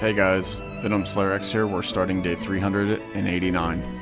Hey guys, Venom Slayer X here. We're starting day 389.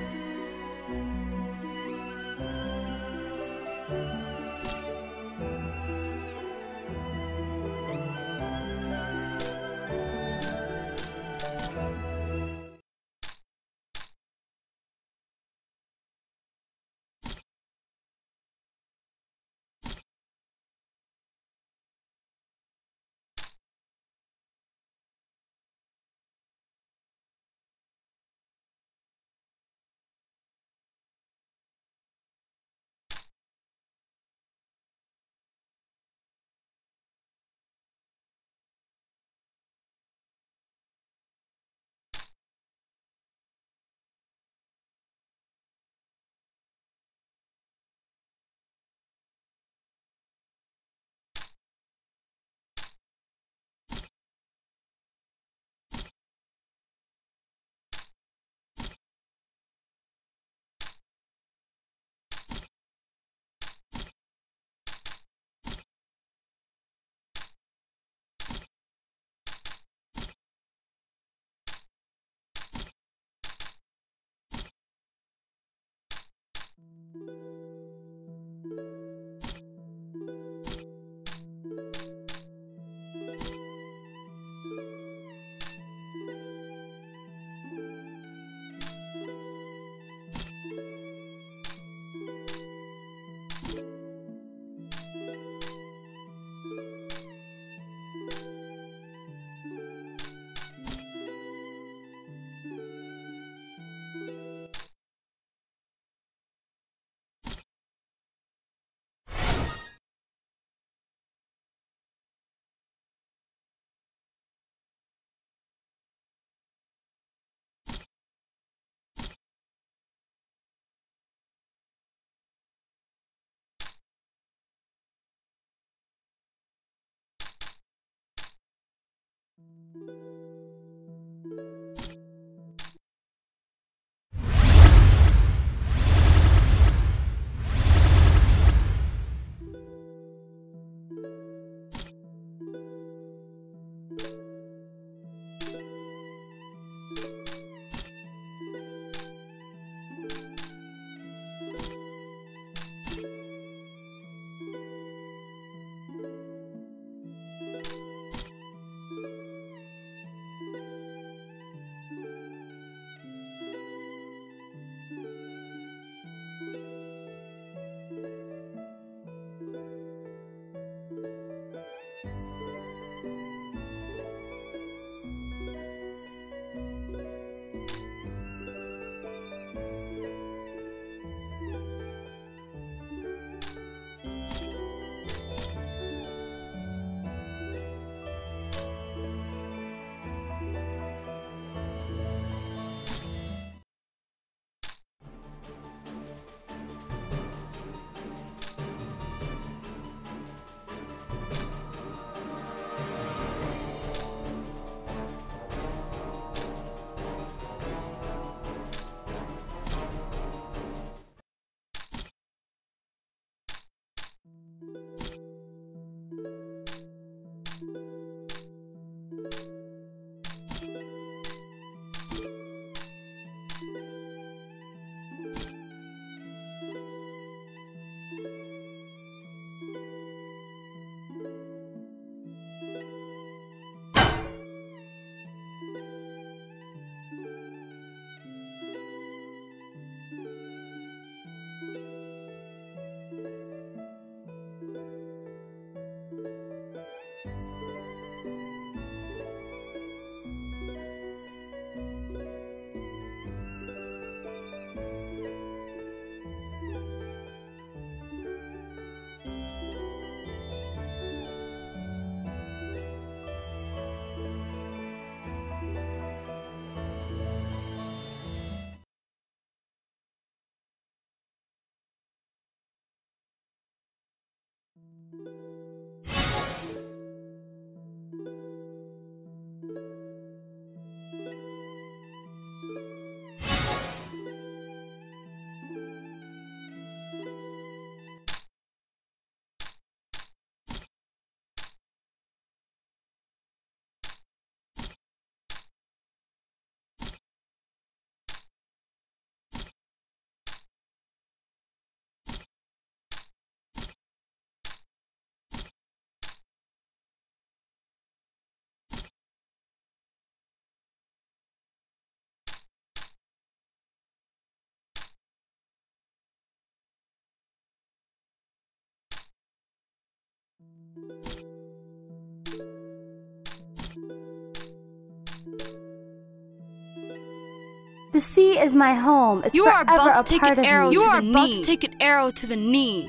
The sea is my home. It's You are forever about to a take part an of me. You are about knee. to take an arrow to the knee.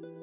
thank you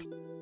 you.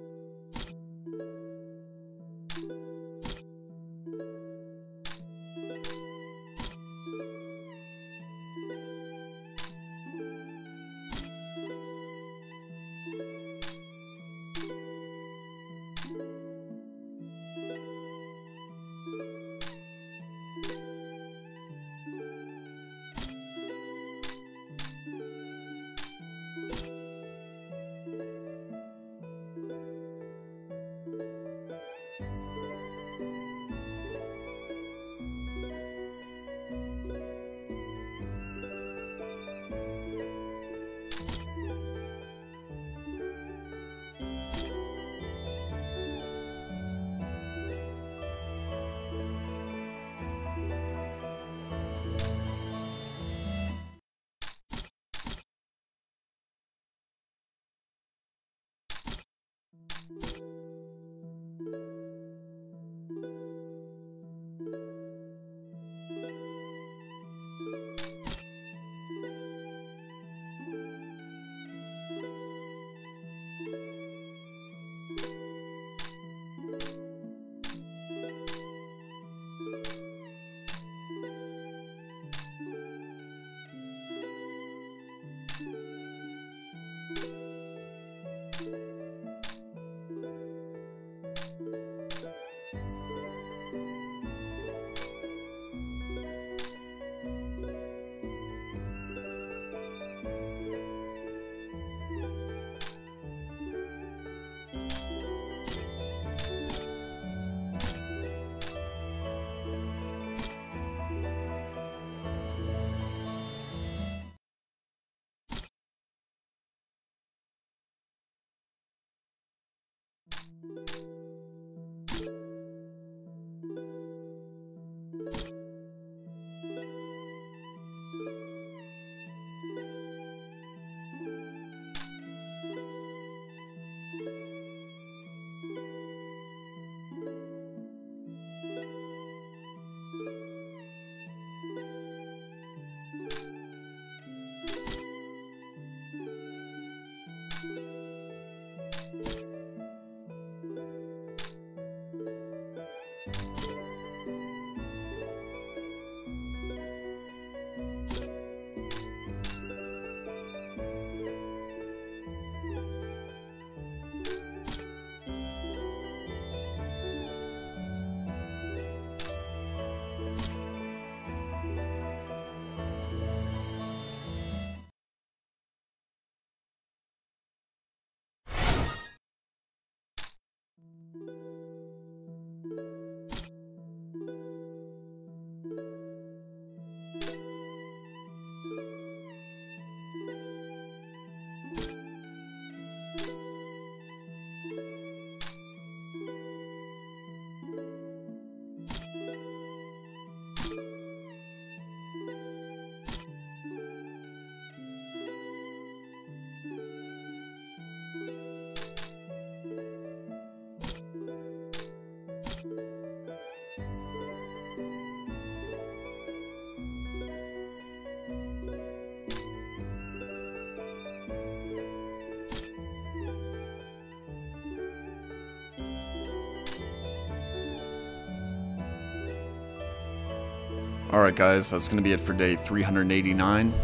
Alright guys, that's going to be it for day 389.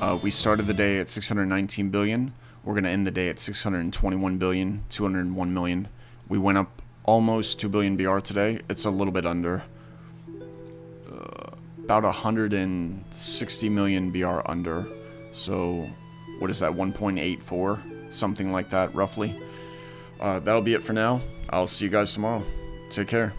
Uh, we started the day at 619 billion. We're going to end the day at 621 billion, 201 million. We went up almost 2 billion BR today. It's a little bit under. Uh, about 160 million BR under. So, what is that, 1.84? Something like that, roughly. Uh, that'll be it for now. I'll see you guys tomorrow. Take care.